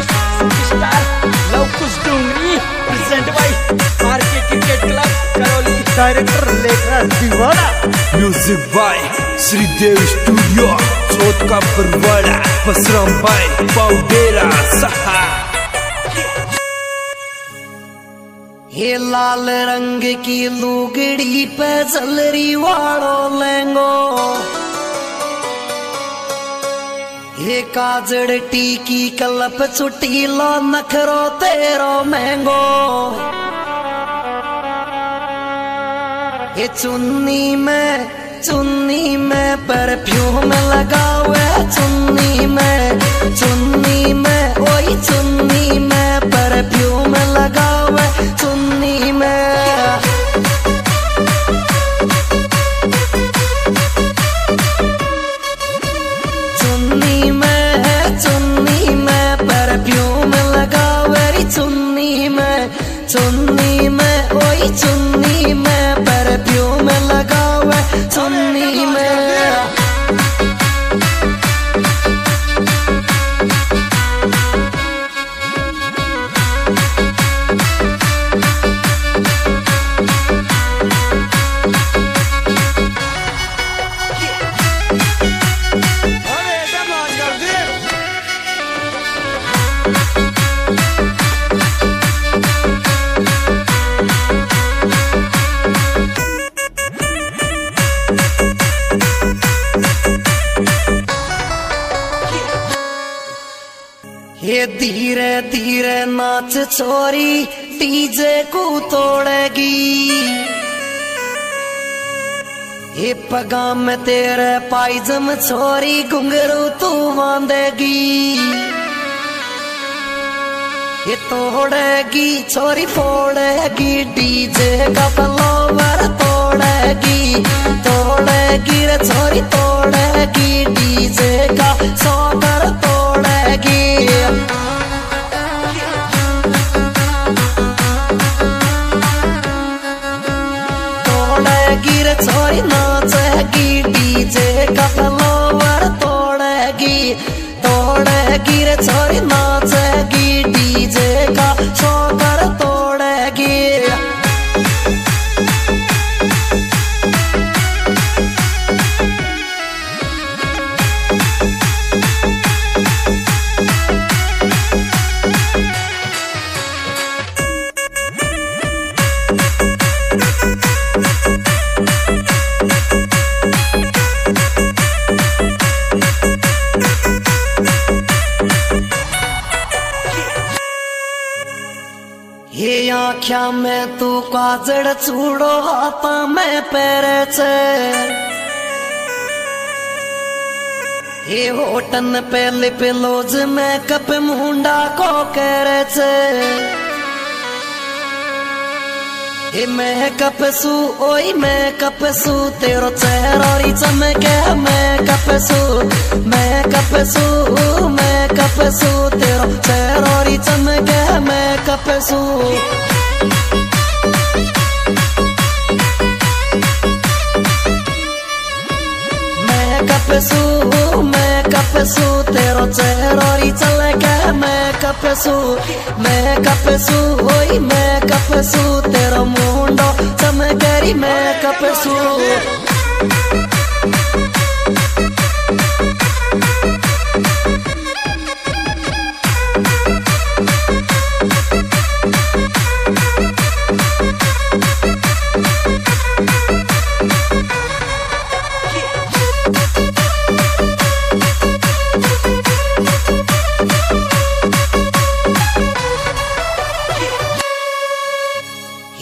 Singer star love कुछ Doongri present by RK cricket club Karauli director Lekhraj Deewana music by Shridev studio Chauth Ka Barwara Basram bye पाउडेरा सहा ये लाल रंग की लुगड़ी पे जलरी वालो लेंगो ये काजड़ टीकी कलप चुटीला नखरो तेरो महंगो। ये चुन्नी में चुन्नी में, परफ्यूम लगा लगावे चुन्नी में चुन्नी में, ओई चुन्नी में, परफ्यूम चुन्नी ये धीरे धीरे नाच छोरी डीजे को तोड़ेगी। ये पगाम में तेरे पाइजम छोरी घुंघरू तू बांधेगी। ये तोड़ेगी छोरी फोड़ेगी, डीजे का फ्लोवर तोड़ेगी। तोड़ेगी रे छोरी तोड़ेगी, डीजे का सोकर तोड़ेगी। आख्या में तू काजड़ चूड़ो हाथा में पैरे छे ये होटन पे लिप लोज में कप मुंडा को करे छे ये मैं कपसू ओई मैं कपसू तेरो चेहरोरी चमके मैं कपसू मैं कपसू मैं कपसू तेरो चेहरोरी चमके कपसू मैं कपसू मैं कपसू, तेरो चेहरोरी चलके मैं कपसू मैं कपसू, ओई, मैं कपसू, तेरो मुंडो चमकेरी। मैं कपसू।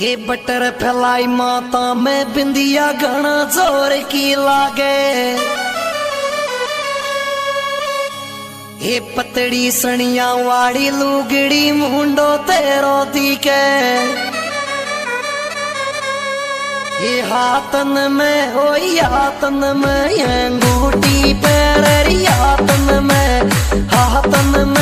ये बटर फैलाई माता, में बिंदिया घना ज़ोर की लागे। ये पतड़ी सनिया वाड़ी लुगड़ी मुंडो तेरो दिखे ये हाथन में हो हाथन में अंगूठी, पैर हाथन में हाथन में हो